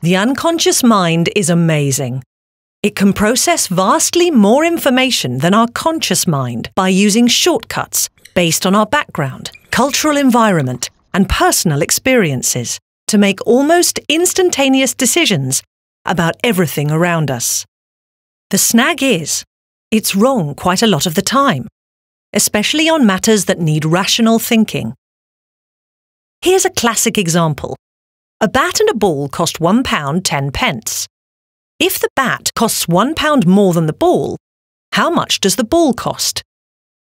The unconscious mind is amazing. It can process vastly more information than our conscious mind by using shortcuts based on our background, cultural environment, and personal experiences to make almost instantaneous decisions about everything around us. The snag is, it's wrong quite a lot of the time, especially on matters that need rational thinking. Here's a classic example. A bat and a ball cost £1 10 pence. If the bat costs £1 more than the ball, how much does the ball cost?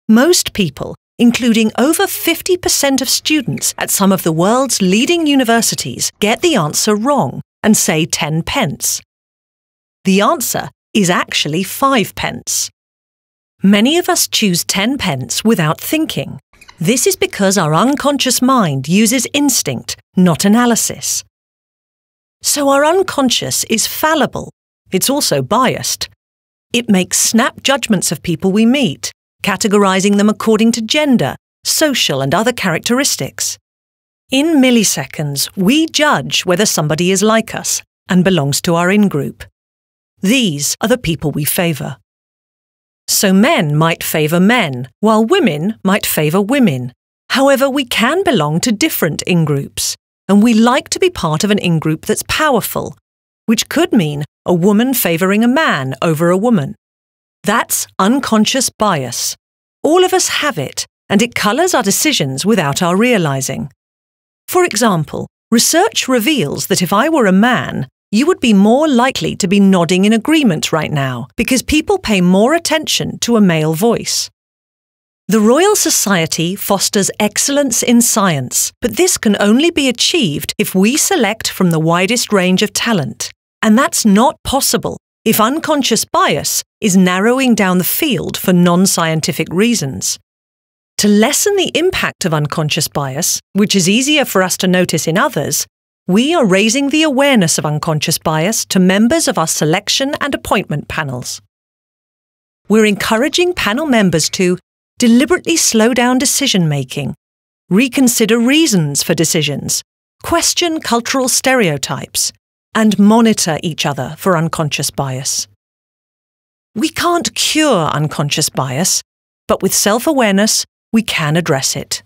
Most people, including over 50% of students at some of the world's leading universities, get the answer wrong and say 10 pence. The answer is actually 5 pence. Many of us choose 10 pence without thinking. This is because our unconscious mind uses instinct, not analysis. So our unconscious is fallible. It's also biased. It makes snap judgments of people we meet, categorizing them according to gender, social, and other characteristics. In milliseconds, we judge whether somebody is like us and belongs to our in group. These are the people we favour. So men might favour men, while women might favour women. However, we can belong to different in groups, and we like to be part of an in group that's powerful, which could mean a woman favouring a man over a woman. That's unconscious bias. All of us have it, and it colours our decisions without our realising. For example, research reveals that if I were a man, you would be more likely to be nodding in agreement right now because people pay more attention to a male voice. The Royal Society fosters excellence in science, but this can only be achieved if we select from the widest range of talent. And that's not possible if unconscious bias is narrowing down the field for non scientific reasons. To lessen the impact of unconscious bias, which is easier for us to notice in others, we are raising the awareness of unconscious bias to members of our selection and appointment panels. We're encouraging panel members to deliberately slow down decision making, reconsider reasons for decisions, question cultural stereotypes, and monitor each other for unconscious bias. We can't cure unconscious bias, but with self awareness, we can address it.